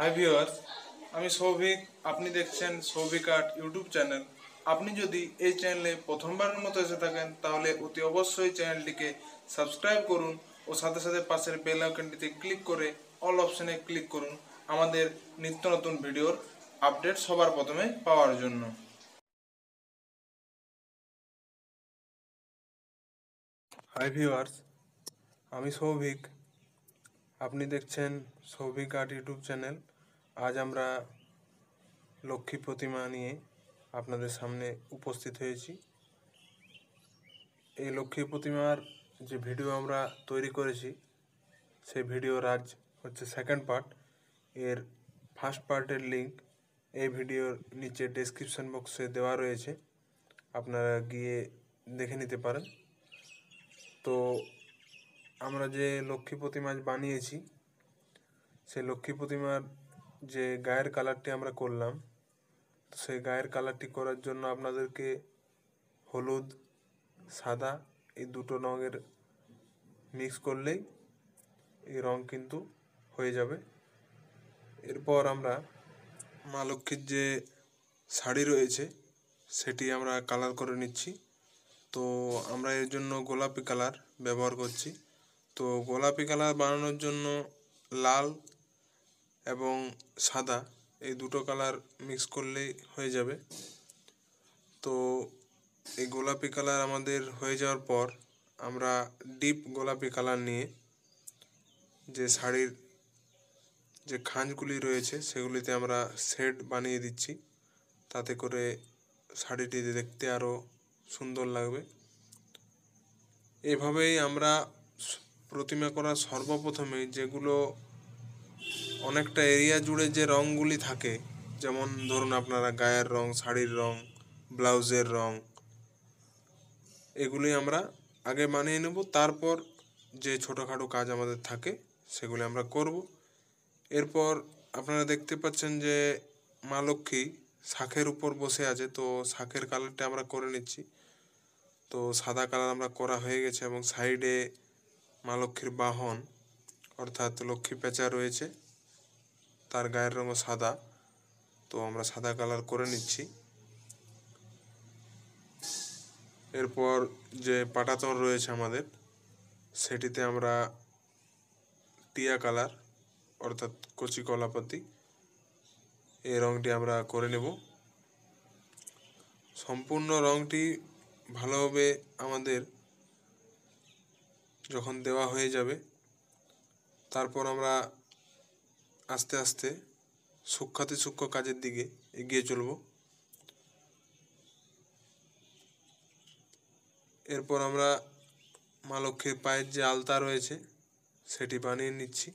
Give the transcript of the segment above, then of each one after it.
Hi viewers আমি সৌভিক। আপনি দেখছেন সৌভিক আর্ট ইউটিউব চ্যানেল। আপনি যদি এই চ্যানেলে প্রথমবারের মতো এসে থাকেন, তাহলে অতি অবশ্যই চ্যানেলটিকে সাবস্ক্রাইব করুন ও সাথে সাথে পাশের বেল আইকনটিতে ক্লিক করে অল অপশনে ক্লিক করুন আমাদের নিত্য নতুন ভিডিওর আপডেট সবার প্রথমে পাওয়ার জন্য। হাই ভিউয়ার্স আমি সৌভিক। আপনি দেখছেন সৌভিক আর্ট ইউটিউব চ্যানেল। আজ আমরা লক্ষ্মী প্রতিমা নিয়ে আপনাদের সামনে উপস্থিত হয়েছি। এই লক্ষ্মী প্রতিমার যে ভিডিও আমরা তৈরি করেছি, সেই ভিডিওর আজ হচ্ছে সেকেন্ড পার্ট এর ফার্স্ট পার্টের লিংক এই ভিডিওর নিচে ডেসক্রিপশন বক্সে দেওয়া রয়েছে। আপনারা গিয়ে দেখে নিতে পারেন। তো আমরা যে লক্ষ্মী প্রতিমা বানিয়েছি, সেই লক্ষ্মী প্রতিমার যে গায়ের কালারটি আমরা করলাম সেই গায়ের কালারটি করার জন্য আপনাদেরকে হলুদ, সাদা এই দুটো রঙের মিক্স করলেই এই রং কিন্তু হয়ে যাবে। এরপর আমরা মা লক্ষ্মীর যে শাড়ি রয়েছে, সেটি আমরা কালার করে নিচ্ছি। তো আমরা এর জন্য গোলাপি কালার ব্যবহার করছি। তো গোলাপি কালার বানানোর জন্য লাল এবং সাদা এই দুটো কালার মিক্স করলেই হয়ে যাবে। তো এই গোলাপি কালার আমাদের হয়ে যাওয়ার পর আমরা ডিপ গোলাপি কালার নিয়ে যে শাড়ির যে খাঁজগুলি রয়েছে সেগুলিতে আমরা শেড বানিয়ে দিচ্ছি। তাতে করে শাড়িটি দেখতে আরও সুন্দর লাগবে। এভাবেই আমরা প্রতিমা করার সর্বপ্রথমে যেগুলো অনেকটা এরিয়া জুড়ে যে রঙগুলি থাকে, যেমন ধরুন আপনারা গায়ের রং, শাড়ির রং, ব্লাউজের রং, এগুলি আমরা আগে বানিয়ে নেব। তারপর যে ছোটোখাটো কাজ আমাদের থাকে, সেগুলি আমরা করব। এরপর আপনারা দেখতে পাচ্ছেন যে মা লক্ষ্মী শাখের উপর বসে আছে। তো শাখের কালারটা আমরা করে নিচ্ছি। তো সাদা কালার আমরা করা হয়ে গেছে এবং সাইডে মা লক্ষ্মীর বাহন, অর্থাৎ লক্ষ্মী পেঁচা রয়েছে, তার গায়ের রঙও সাদা। তো আমরা সাদা কালার করে নিচ্ছি। এরপর যে পাটাতন রয়েছে আমাদের, সেটিতে আমরা টিয়া কালার, অর্থাৎ কচি কলাপাতি, এই রঙটি আমরা করে নেব। সম্পূর্ণ রঙটি ভালোভাবে আমাদের যখন দেওয়া হয়ে যাবে, তারপর আমরা আস্তে আস্তে সূক্ষাতি সূক্ষ্ম কাজের দিকে এগিয়ে চলব। এরপর আমরা মা লক্ষ্মীর পায়ের যে আলতা রয়েছে, সেটি বানিয়ে নিচ্ছি।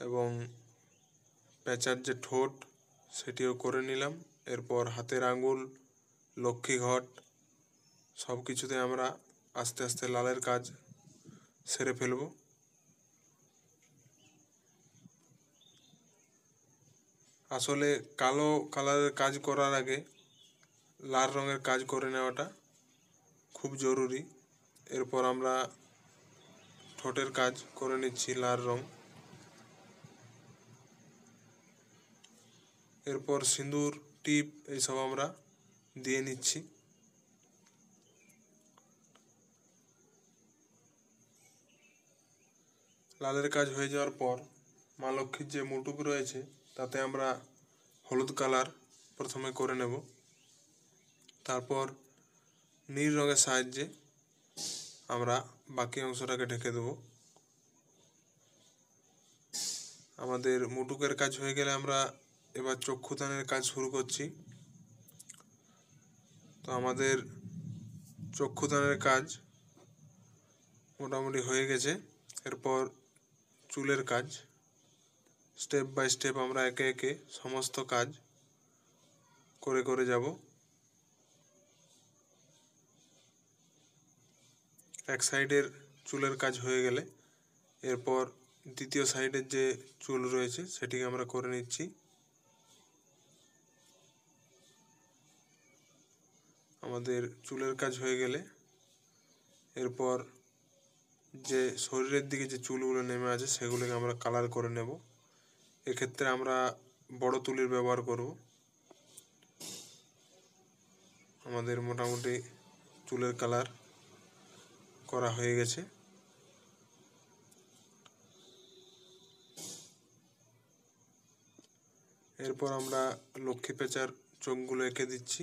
এবং পেঁচার যে ঠোঁট, সেটিও করে নিলাম। এরপর হাতের আঙুল লক্ষ্মী ঘট সব কিছুতে আমরা আস্তে আস্তে লালের কাজ সেরে ফেলব। আসলে কালো কালারের কাজ করার আগে লাল রঙের কাজ করে নেওয়াটা খুব জরুরি। এরপর আমরা ঠোঁটের কাজ করে নিচ্ছি লাল রং। এরপর সিঁদুর, টিপ এইসব আমরা দিয়ে নিচ্ছি। লালের কাজ হয়ে যাওয়ার পর মা লক্ষ্মীর যে মুটুক রয়েছে, তাতে আমরা হলুদ কালার প্রথমে করে নেব। তারপর নীল রঙের সাহায্যে আমরা বাকি অংশটাকে ঢেকে দেব। আমাদের মুটুকের কাজ হয়ে গেলে আমরা এবার চক্ষুদানের কাজ শুরু করছি। তো আমাদের চক্ষুদানের কাজ মোটামুটি হয়ে গেছে। এরপর চুলের কাজ। স্টেপ বাই স্টেপ আমরা একে একে সমস্ত কাজ করে করে যাব। এক সাইডের চুলের কাজ হয়ে গেলে এরপর দ্বিতীয় সাইডের যে চুল রয়েছে সেটিকে আমরা করে নিচ্ছি। আমাদের চুলের কাজ হয়ে গেলে এরপর যে শরীরের দিকে যে চুলগুলো নেমে আছে সেগুলোকে আমরা কালার করে নেব। এক্ষেত্রে আমরা বড় তুলির ব্যবহার করব। আমাদের মোটামুটি চুলের কালার করা হয়ে গেছে। এরপর আমরা লক্ষ্মী পেঁচার চোখগুলো এঁকে দিচ্ছি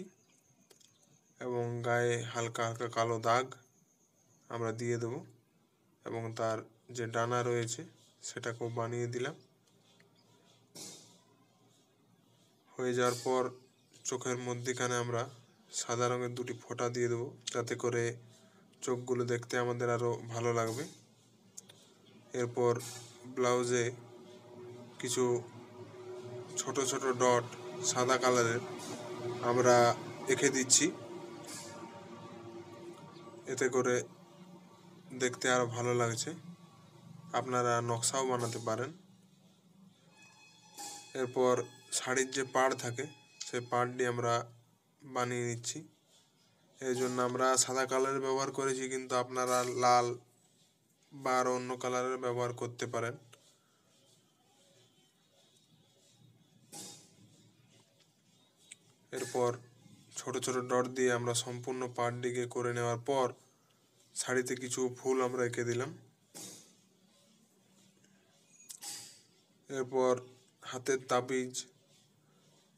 এবং গায়ে হালকা হালকা কালো দাগ আমরা দিয়ে দেব। এবং তার যে ডানা রয়েছে, সেটাকেও বানিয়ে দিলাম। হয়ে যাওয়ার পর চোখের মধ্যিখানে আমরা সাদা রঙের দুটি ফোঁটা দিয়ে দেবো, যাতে করে চোখগুলো দেখতে আমাদের আরও ভালো লাগবে। এরপর ব্লাউজে কিছু ছোট ছোট ডট সাদা কালারের আমরা এঁকে দিচ্ছি। এতে করে দেখতে আরও ভালো লাগছে। আপনারা নকশাও বানাতে পারেন। এরপর শাড়ির যে পাড় থাকে, সেই পাড়টি আমরা বানিয়ে নিচ্ছি। এই জন্য আমরা সাদা কালারের ব্যবহার করেছি, কিন্তু আপনারা লাল বা আরও অন্য কালারের ব্যবহার করতে পারেন। এরপর ছোট ছোট ডট দিয়ে আমরা সম্পূর্ণ পাড়টিকে করে নেওয়ার পর শাড়িতে কিছু ফুল আমরা এঁকে দিলাম। এরপর হাতের তাবিজ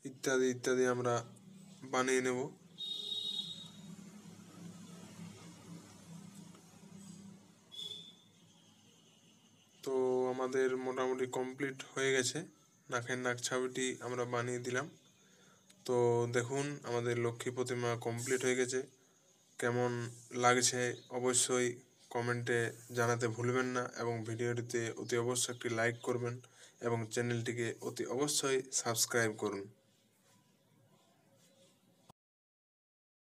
ইত্যাদি ইত্যাদি আমরা বানিয়ে নেব। তো আমাদের মোটামুটি কমপ্লিট হয়ে গেছে। নাকের নাক ছাবিটি আমরা বানিয়ে দিলাম। তো দেখুন, আমাদের লক্ষ্মী প্রতিমা কমপ্লিট হয়ে গেছে। কেমন লাগছে অবশ্যই কমেন্টে জানাতে ভুলবেন না এবং ভিডিওটিতে অতি অবশ্যই একটি লাইক করবেন এবং চ্যানেলটিকে অতি অবশ্যই সাবস্ক্রাইব করুন।